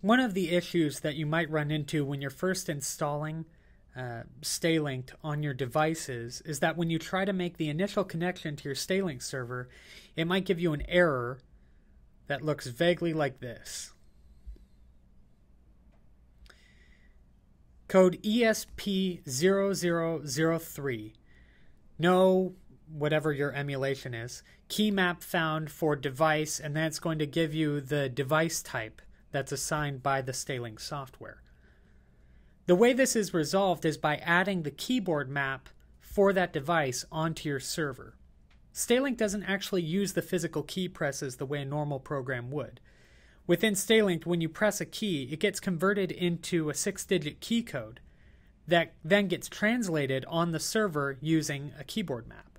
One of the issues that you might run into when you're first installing uh, StayLinked on your devices is that when you try to make the initial connection to your StayLink server, it might give you an error that looks vaguely like this. Code ESP0003. No, whatever your emulation is, key map found for device, and then it's going to give you the device type that's assigned by the StayLink software. The way this is resolved is by adding the keyboard map for that device onto your server. StayLink doesn't actually use the physical key presses the way a normal program would. Within StayLink, when you press a key, it gets converted into a six digit key code that then gets translated on the server using a keyboard map.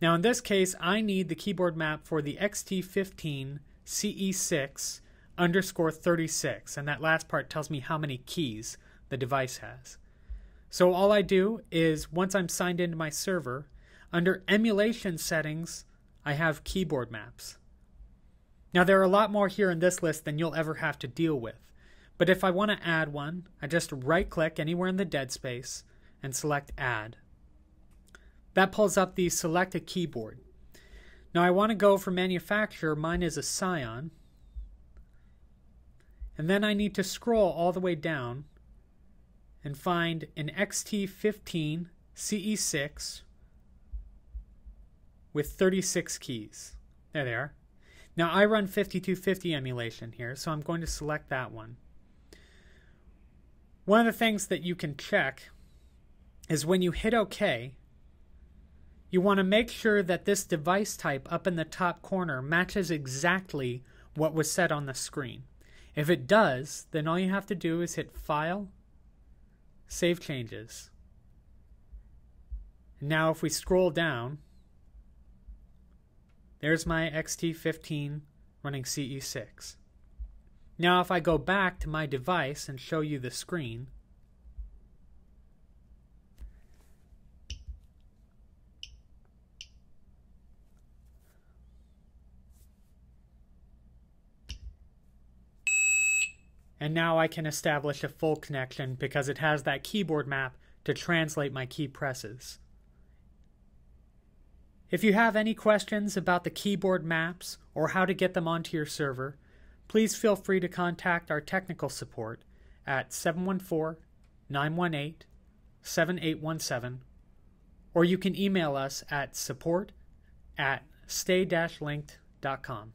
Now, in this case, I need the keyboard map for the XT15 CE6 underscore 36, and that last part tells me how many keys the device has. So all I do is once I'm signed into my server, under emulation settings, I have keyboard maps. Now there are a lot more here in this list than you'll ever have to deal with. But if I want to add one, I just right click anywhere in the dead space and select add. That pulls up the selected keyboard. Now I want to go for manufacturer, mine is a Psion. And then I need to scroll all the way down and find an XT15 CE6 with 36 keys. There they are. Now I run 5250 emulation here, so I'm going to select that one. One of the things that you can check is when you hit OK, you want to make sure that this device type up in the top corner matches exactly what was set on the screen. If it does, then all you have to do is hit File, Save Changes. Now if we scroll down, there's my XT15 running CE6. Now if I go back to my device and show you the screen, And now I can establish a full connection because it has that keyboard map to translate my key presses. If you have any questions about the keyboard maps or how to get them onto your server, please feel free to contact our technical support at 714 918 7817, or you can email us at support at stay-linked.com.